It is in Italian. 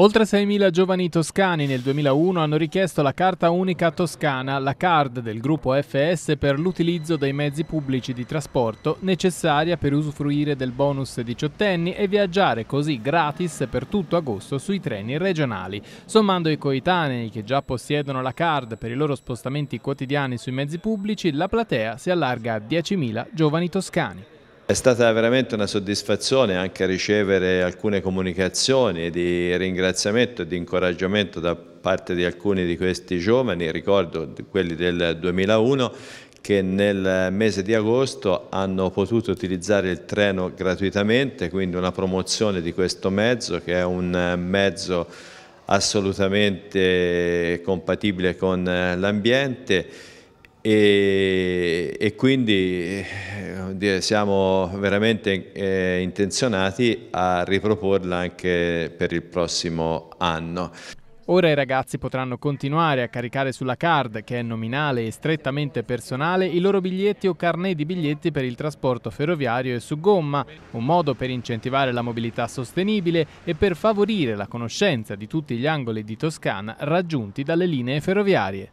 Oltre 6.000 giovani toscani nel 2001 hanno richiesto la carta unica toscana, la card del gruppo FS per l'utilizzo dei mezzi pubblici di trasporto necessaria per usufruire del bonus diciottenni e viaggiare così gratis per tutto agosto sui treni regionali. Sommando i coetanei che già possiedono la card per i loro spostamenti quotidiani sui mezzi pubblici, la platea si allarga a 10.000 giovani toscani. È stata veramente una soddisfazione anche ricevere alcune comunicazioni di ringraziamento e di incoraggiamento da parte di alcuni di questi giovani, ricordo quelli del 2001, che nel mese di agosto hanno potuto utilizzare il treno gratuitamente, quindi una promozione di questo mezzo che è un mezzo assolutamente compatibile con l'ambiente e, e, quindi eh, siamo veramente eh, intenzionati a riproporla anche per il prossimo anno. Ora i ragazzi potranno continuare a caricare sulla card, che è nominale e strettamente personale, i loro biglietti o carnet di biglietti per il trasporto ferroviario e su gomma, un modo per incentivare la mobilità sostenibile e per favorire la conoscenza di tutti gli angoli di Toscana raggiunti dalle linee ferroviarie.